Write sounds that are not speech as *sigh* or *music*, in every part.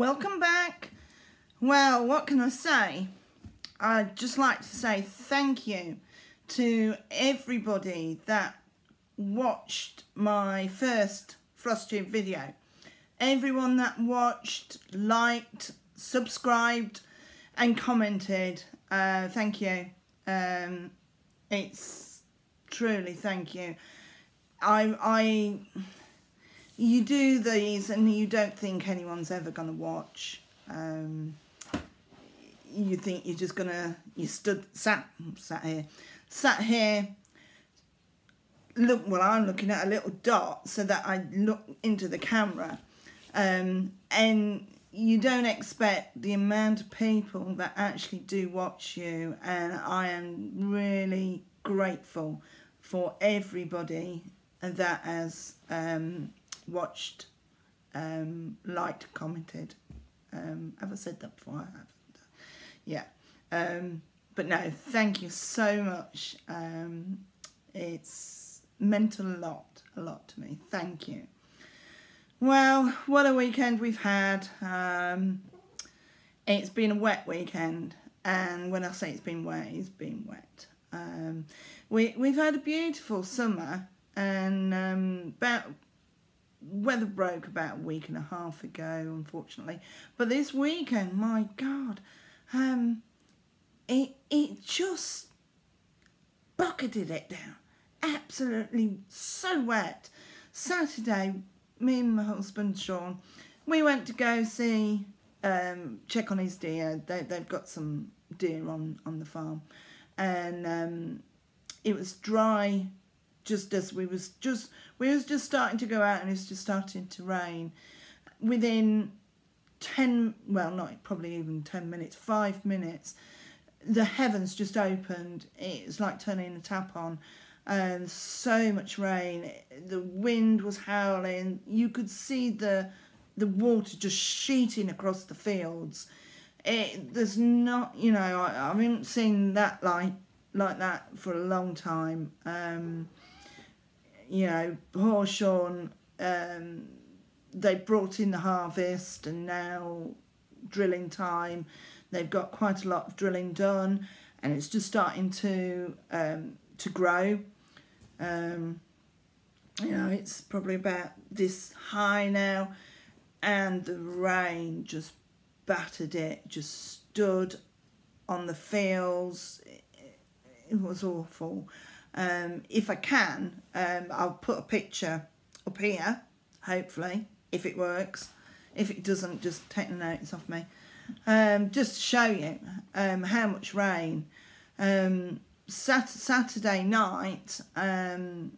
Welcome back. Well, what can I say? I'd just like to say thank you to everybody that watched my first FlossTube video. Everyone that watched, liked, subscribed and commented. Uh, thank you. Um, it's truly thank you. I, I, you do these and you don't think anyone's ever going to watch. Um, you think you're just gonna you stood sat sat here sat here look well i'm looking at a little dot so that i look into the camera um, and you don't expect the amount of people that actually do watch you and i am really grateful for everybody and that has um, watched um, liked commented um, have i said that before i have yeah. Um, but no, thank you so much. Um, it's meant a lot, a lot to me. Thank you. Well, what a weekend we've had. Um, it's been a wet weekend, and when I say it's been wet, it's been wet. Um, we we've had a beautiful summer, and um, about weather broke about a week and a half ago, unfortunately. But this weekend, my God, um, it, it just bucketed it down. Absolutely so wet. Saturday, me and my husband Sean, we went to go see, um, check on his deer. They, they've got some deer on, on the farm. And um, it was dry just as we was just, we was just starting to go out and it was just starting to rain. Within 10, well, not probably even 10 minutes, five minutes, the heavens just opened. It's like turning the tap on. And so much rain. The wind was howling. You could see the the water just sheeting across the fields. It, there's not, you know, I, I haven't seen that like like that for a long time. Um, you know, Sean um, they brought in the harvest and now drilling time. They've got quite a lot of drilling done and it's just starting to um, to grow. Um, you know, it's probably about this high now and the rain just battered it, just stood on the fields. It was awful. Um, if I can, um, I'll put a picture up here, hopefully, if it works. If it doesn't, just take the notes off me. Um, just to show you um, how much rain. Um, sat Saturday night, um,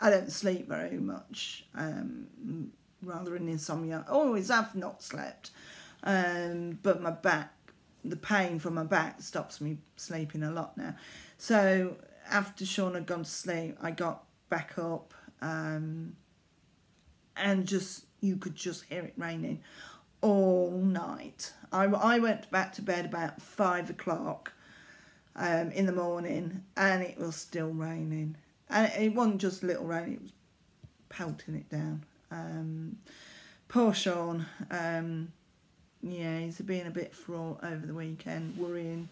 I don't sleep very much, rather an insomnia. Always have not slept, but my back, the pain from my back stops me sleeping a lot now. So after Sean had gone to sleep, I got back up um, and just you could just hear it raining all night. I, I went back to bed about five o'clock um, in the morning and it was still raining. And it wasn't just a little rain, it was pelting it down. Um, poor Sean, um, yeah, he's been a bit fraught over the weekend, worrying,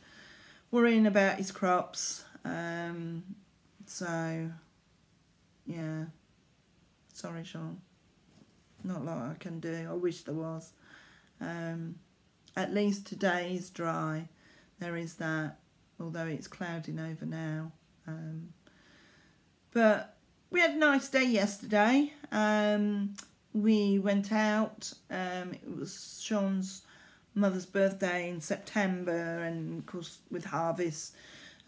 worrying about his crops. Um, so, yeah, sorry, Sean not lot I can do. I wish there was. Um, at least today is dry. There is that, although it's clouding over now. Um, but we had a nice day yesterday. Um, we went out. Um, it was Sean's mother's birthday in September, and of course with harvest,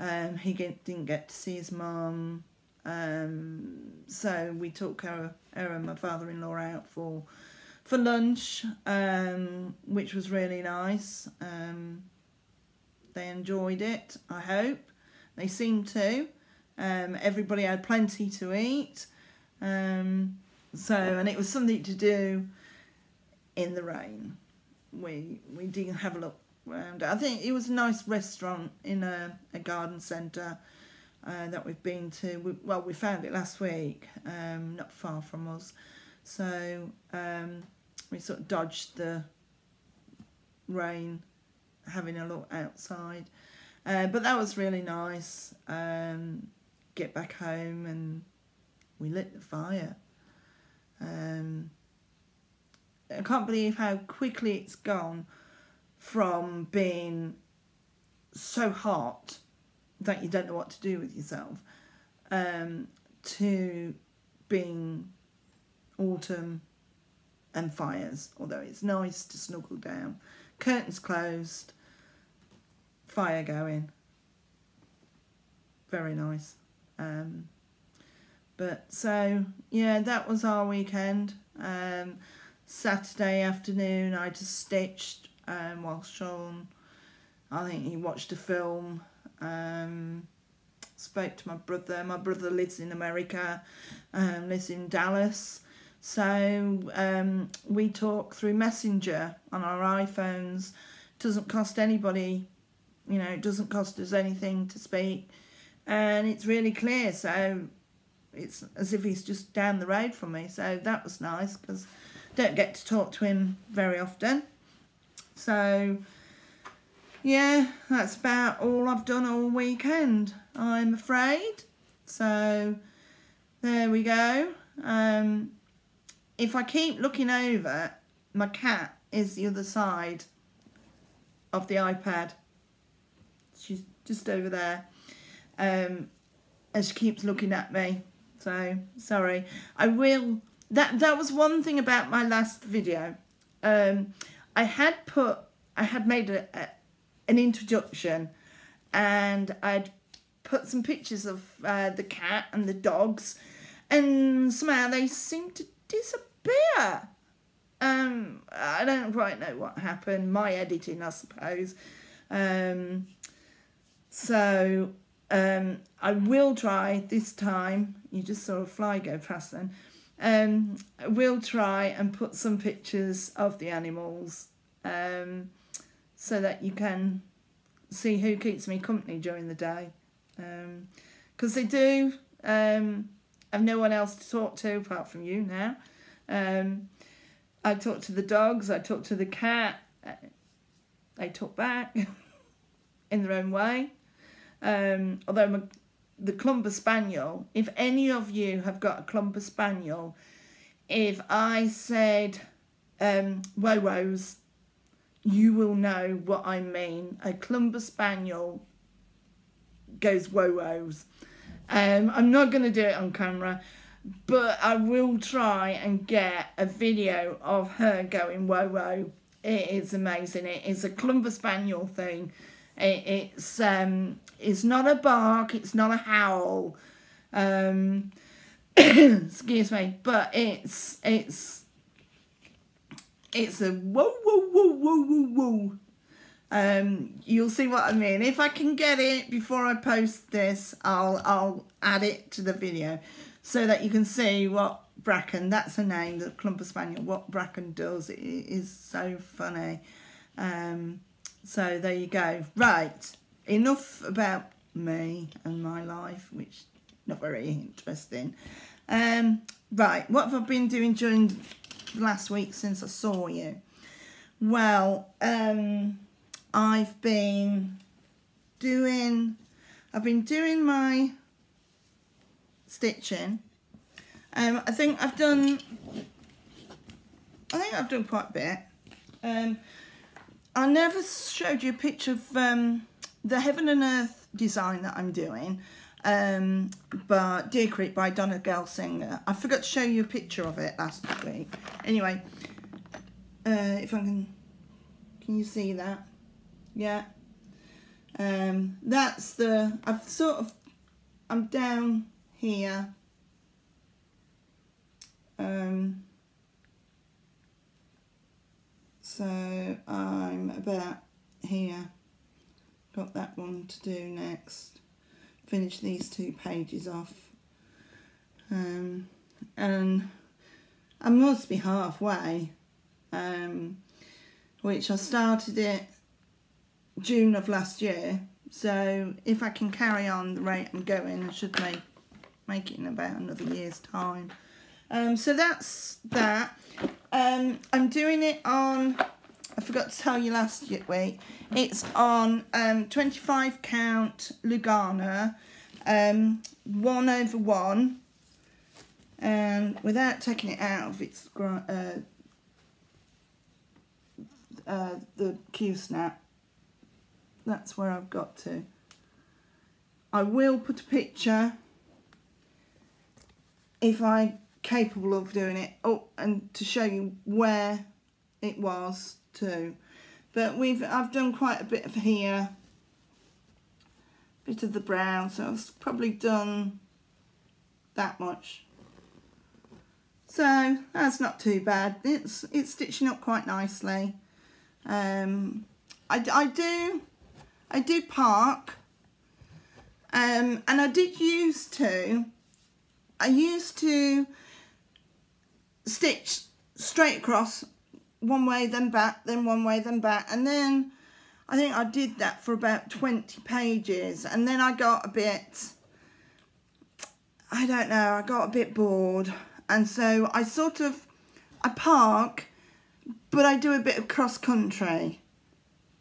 um, he get, didn't get to see his mum. Um, so we took her, her and my father-in-law out for for lunch, um, which was really nice. Um, they enjoyed it, I hope. They seemed to. Um, everybody had plenty to eat. Um, so, and it was something to do in the rain. We we did have a look I think it was a nice restaurant in a, a garden centre uh, that we've been to. We, well, we found it last week, um, not far from us. So um, we sort of dodged the rain, having a look outside. Uh, but that was really nice. Um, get back home and we lit the fire. Um, I can't believe how quickly it's gone from being so hot that you don't know what to do with yourself um, to being autumn and fires, although it's nice to snuggle down. Curtains closed, fire going. Very nice. Um, but so, yeah, that was our weekend. Um, Saturday afternoon, I just stitched um, while Sean, I think he watched a film. Um, spoke to my brother. My brother lives in America, um, lives in Dallas. So um, we talk through Messenger on our iPhones. Doesn't cost anybody, you know, it doesn't cost us anything to speak. And it's really clear. So it's as if he's just down the road from me. So that was nice because don't get to talk to him very often. So yeah, that's about all I've done all weekend, I'm afraid. So there we go. Um, if I keep looking over, my cat is the other side of the iPad. She's just over there. Um, and she keeps looking at me. So, sorry. I will... That, that was one thing about my last video. Um, I had put... I had made a, a, an introduction and I'd put some pictures of uh, the cat and the dogs and somehow they seemed to disappear. Um, I don't quite know what happened. My editing, I suppose. Um, so um, I will try this time. You just saw a fly go past then. Um, I will try and put some pictures of the animals um, so that you can see who keeps me company during the day. Because um, they do. Um, I've no one else to talk to apart from you now. Um, I talk to the dogs, I talk to the cat, they talk back *laughs* in their own way. Um, although my, the Clumber Spaniel, if any of you have got a Clumber Spaniel, if I said um, woes, you will know what I mean. A Clumber Spaniel goes woes. Um, I'm not going to do it on camera but I will try and get a video of her going whoa whoa. It is amazing. It is a Clumber Spaniel thing. It, it's um, it's not a bark. It's not a howl. Um, *coughs* excuse me, but it's it's it's a whoa whoa whoa whoa whoa whoa. Um, you'll see what I mean. If I can get it before I post this, I'll I'll add it to the video so that you can see what Bracken, that's her name, the Clumber Spaniel, what Bracken does. It is so funny. Um, so there you go. Right, enough about me and my life, which not very interesting. Um, right, what have I been doing during last week since I saw you? Well, um, I've been doing, I've been doing my stitching. Um, I think I've done, I think I've done quite a bit. Um, I never showed you a picture of um, the Heaven and Earth design that I'm doing, um, but Deer Creek by Donna Gelsinger. I forgot to show you a picture of it last week. Anyway, uh, if I can, can you see that? Yeah. Um, that's the, I've sort of, I'm down here. Um, so I'm about here. Got that one to do next. Finish these two pages off. Um, and I must be halfway. Um, which I started it June of last year. So if I can carry on the rate I'm going, I should make make it in about another year's time. Um, so that's that. Um, I'm doing it on I forgot to tell you last week. It's on um, 25 count Lugana, um, 1 over 1. And without taking it out of its uh, uh, the Q-snap, that's where I've got to. I will put a picture if I'm capable of doing it oh and to show you where it was too but we've I've done quite a bit of here. Bit of the brown so I've probably done that much. So that's not too bad. It's it's stitching up quite nicely. Um I, I do I do park. Um and I did used to I used to stitch straight across one way then back then one way then back. And then I think I did that for about 20 pages. And then I got a bit I don't know I got a bit bored. And so I sort of I park but I do a bit of cross country.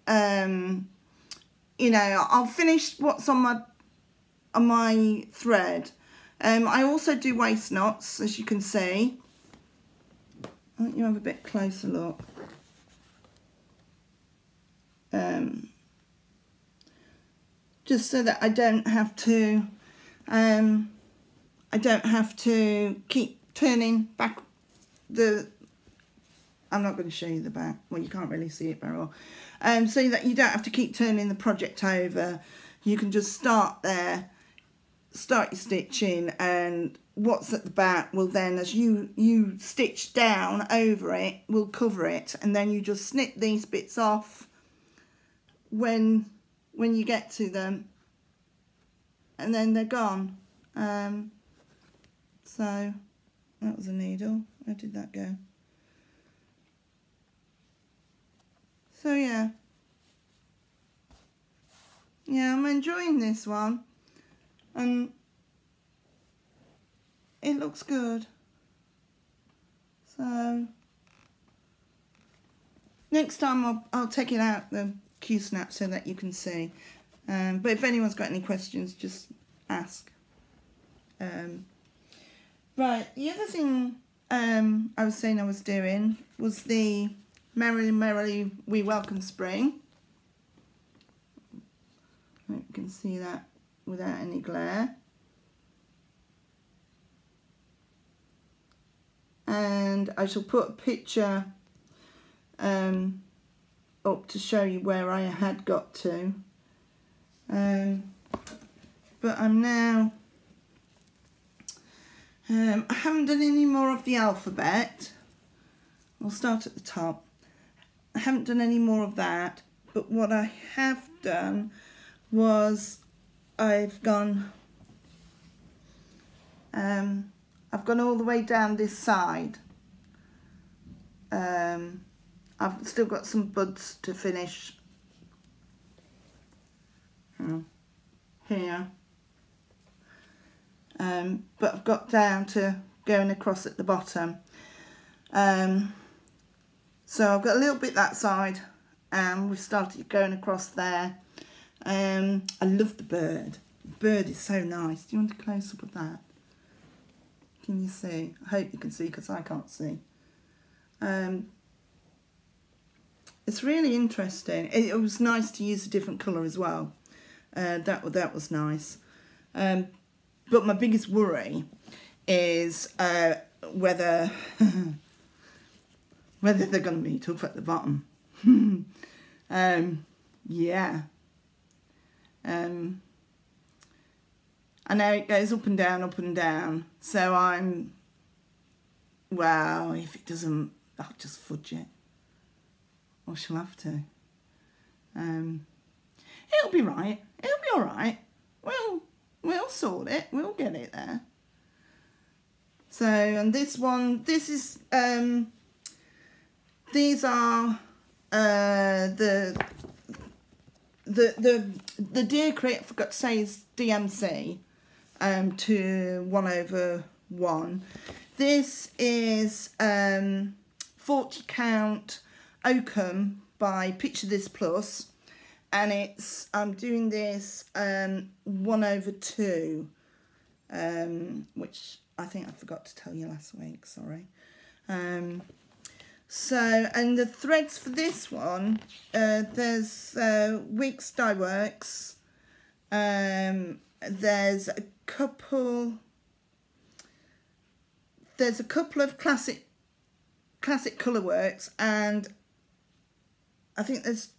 Um you know I'll finish what's on my on my thread. Um I also do waste knots as you can see why don't you have a bit closer look? Um, just so that I don't have to, um, I don't have to keep turning back the, I'm not going to show you the back, well you can't really see it very well, um, so that you don't have to keep turning the project over, you can just start there, start your stitching and what's at the back will then as you you stitch down over it will cover it and then you just snip these bits off when when you get to them and then they're gone. Um, so that was a needle. Where did that go? So yeah. Yeah I'm enjoying this one. And it looks good. So next time I'll, I'll take it out the Q-snap so that you can see. Um, but if anyone's got any questions, just ask. Um, right, the other thing um, I was saying I was doing was the Merrily Merrily We Welcome Spring. You can see that without any glare. And I shall put a picture um, up to show you where I had got to. Um, but I'm now, um, I haven't done any more of the alphabet. I'll start at the top. I haven't done any more of that, but what I have done was I've gone um, I've gone all the way down this side. Um, I've still got some buds to finish hmm, here. Um, but I've got down to going across at the bottom. Um, so I've got a little bit that side and we've started going across there. Um, I love the bird. The bird is so nice. Do you want a close up of that? Can you see? I hope you can see because I can't see. Um, it's really interesting. It, it, was nice to use a different colour as well. Uh, that, that was nice. Um, but my biggest worry is uh, whether *laughs* whether they're going to meet up at the bottom. *laughs* um, yeah. Um, I know it goes up and down, up and down. So I'm, well, if it doesn't, I'll just fudge it. Or she'll have to. Um, it'll be right. It'll be all right. We'll, we'll sort it. We'll get it there. So, and this one, this is, um, these are uh, the, the, the, the Deer Creek, I forgot to say, is DMC um, to 1 over 1. This is um, 40 count Oakham by Picture This Plus and it's I'm doing this um, one over two um, which I think I forgot to tell you last week sorry um, so and the threads for this one uh, there's uh, Weeks Dye Works um, there's a couple there's a couple of classic classic colour works and I think there's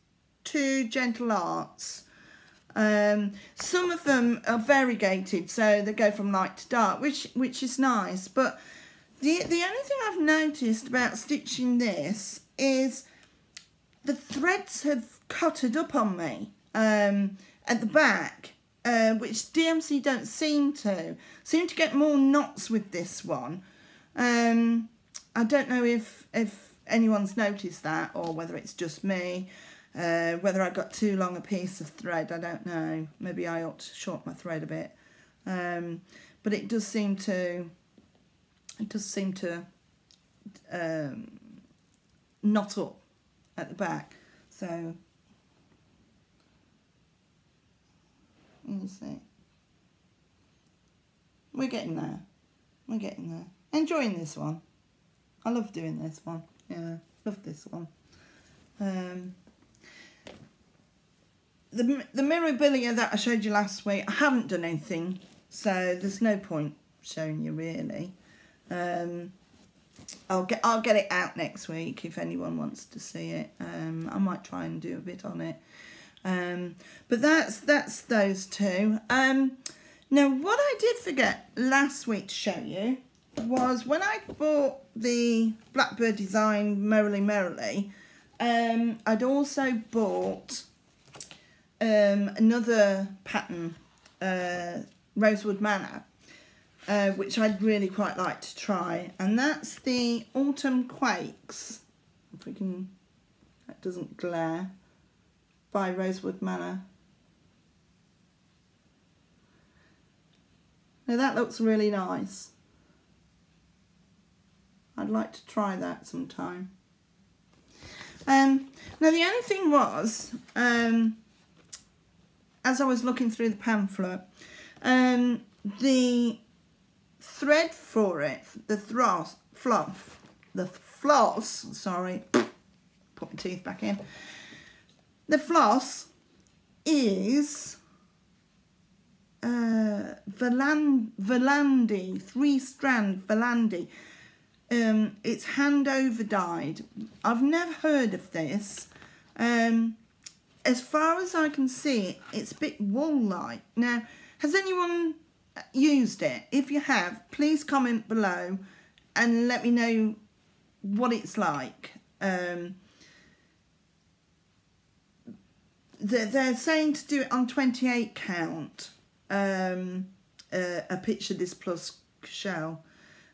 two gentle arts. Um, some of them are variegated so they go from light to dark which which is nice but the the only thing I've noticed about stitching this is the threads have cutted up on me um, at the back uh, which DMC don't seem to seem to get more knots with this one um, I don't know if if anyone's noticed that or whether it's just me. Uh, whether I've got too long a piece of thread, I don't know. Maybe I ought to short my thread a bit. Um, but it does seem to, it does seem to um, knot up at the back. So, you see. We're getting there. We're getting there. Enjoying this one. I love doing this one. Yeah, love this one. Um, the the Mirabilia that I showed you last week, I haven't done anything, so there's no point showing you really. Um, I'll get I'll get it out next week if anyone wants to see it. Um, I might try and do a bit on it. Um, but that's that's those two. Um, now what I did forget last week to show you was when I bought the Blackbird Design Merrily Merrily, um, I'd also bought um, another pattern, uh, Rosewood Manor, uh, which I'd really quite like to try. And that's the Autumn Quakes, if we can, that doesn't glare, by Rosewood Manor. Now that looks really nice. I'd like to try that sometime. Um, now the only thing was, um, as I was looking through the pamphlet, um, the thread for it, the thross, fluff, the floss, sorry, *sniffs* put my teeth back in. The floss is uh, three strand Valdani um, it's hand over dyed. I've never heard of this. Um, as far as I can see, it's a bit wool-like. Now, has anyone used it? If you have, please comment below and let me know what it's like. Um, they're, they're saying to do it on 28 count, um, uh, a picture this plus shell.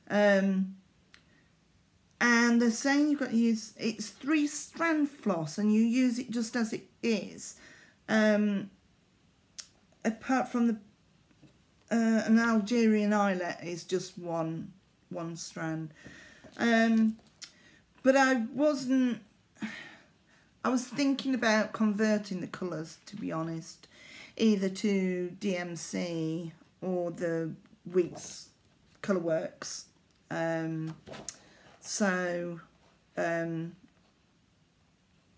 Um, and they're saying you've got to use it's three strand floss and you use it just as it is um, apart from the uh, an Algerian eyelet is just one one strand um, but I wasn't I was thinking about converting the colours to be honest either to DMC or the Weeks Colourworks um, so, um,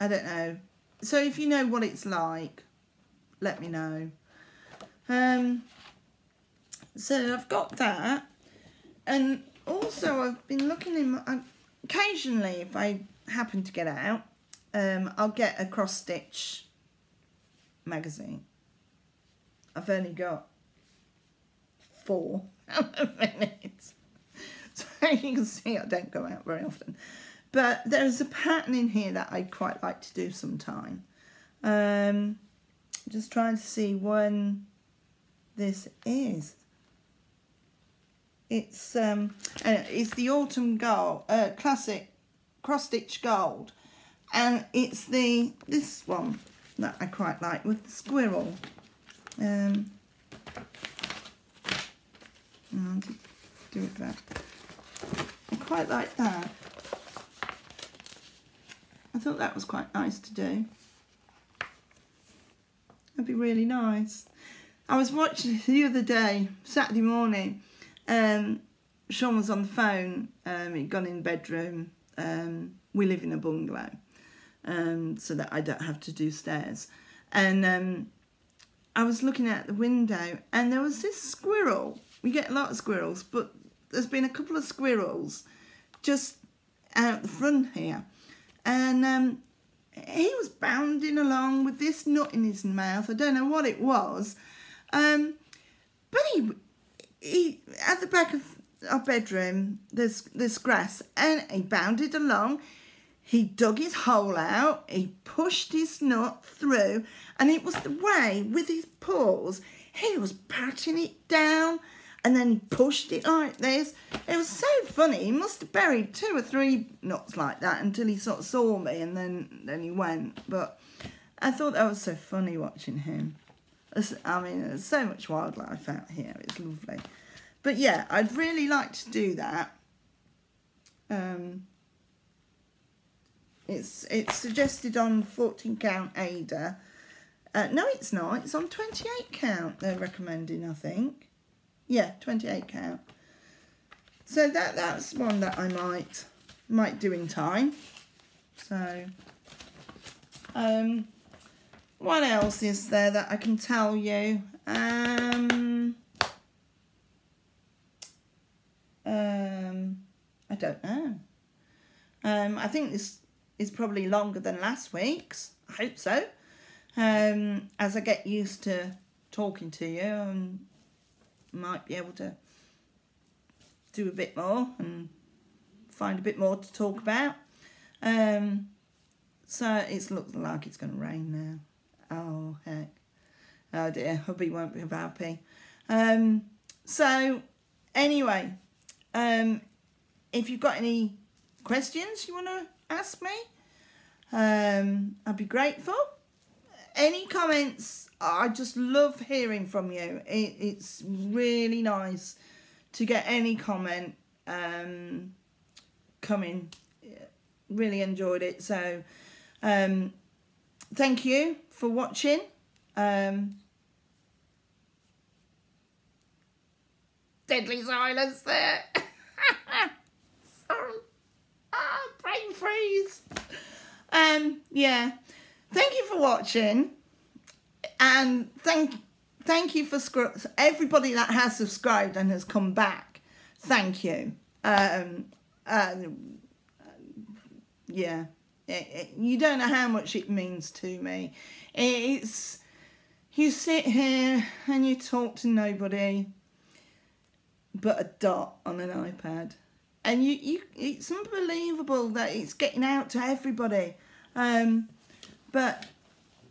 I don't know. So if you know what it's like, let me know. Um, so I've got that. And also I've been looking in, my, occasionally if I happen to get out, um, I'll get a cross stitch magazine. I've only got four *laughs* minutes. *laughs* So you can see I don't go out very often. But there's a pattern in here that I'd quite like to do sometime. Um, just trying to see when this is. It's um, uh, it's the Autumn Gold, uh, Classic Cross Stitch Gold. And it's the, this one that I quite like with the squirrel. Um, do it back. I quite like that. I thought that was quite nice to do. That'd be really nice. I was watching *laughs* the other day, Saturday morning, um, Sean was on the phone, um, he'd gone in the bedroom. Um, we live in a bungalow, um, so that I don't have to do stairs. And um, I was looking out the window, and there was this squirrel. We get a lot of squirrels, but there's been a couple of squirrels just out the front here. And um, he was bounding along with this nut in his mouth. I don't know what it was. Um, but he, he, at the back of our bedroom, there's, there's grass, and he bounded along. He dug his hole out, he pushed his nut through, and it was the way with his paws, he was patting it down and then he pushed it like this. It was so funny. He must have buried two or three nuts like that until he sort of saw me and then, then he went. But I thought that was so funny watching him. I mean, there's so much wildlife out here. It's lovely. But yeah, I'd really like to do that. Um, it's it's suggested on 14 count Aida. Uh, no, it's not. It's on 28 count. They're recommending, I think. Yeah, 28 count. So that that's one that I might might do in time. So, um, what else is there that I can tell you? Um, um, I don't know. Um, I think this is probably longer than last week's. I hope so. Um, as I get used to talking to you and might be able to do a bit more and find a bit more to talk about. Um, so it's looking like it's going to rain now. Oh, heck. Oh dear, hubby won't be happy. Um, so, anyway, um, if you've got any questions you want to ask me, um, I'd be grateful. Any comments, I just love hearing from you. It, it's really nice to get any comment um, coming. Really enjoyed it. So, um, thank you for watching. Um, deadly silence there. *laughs* Sorry. Ah, brain freeze. Um, yeah. Thank you for watching. And thank thank you for everybody that has subscribed and has come back. Thank you. Um, uh, yeah. It, it, you don't know how much it means to me. It's you sit here and you talk to nobody but a dot on an iPad. And you, you it's unbelievable that it's getting out to everybody. Um, but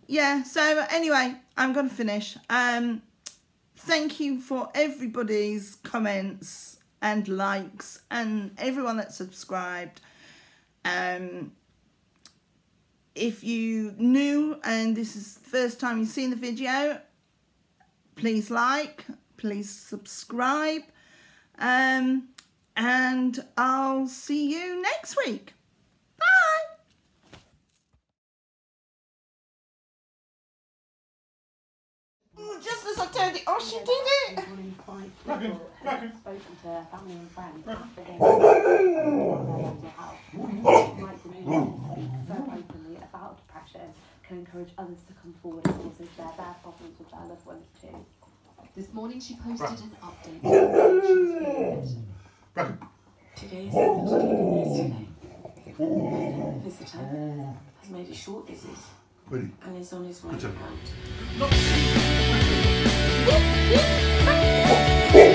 yeah, so anyway, I'm going to finish. Um, thank you for everybody's comments and likes and everyone that subscribed. Um, if you new and this is the first time you've seen the video, please like, please subscribe. Um, and I'll see you next week. Bye. Just as I turned it off, she did it. Spoken to family and friends. so openly about depression can encourage others to come forward and also share their problems with their loved ones too. This morning she posted an update. Today is yesterday. Visitor has made a short visit. And is on his way out.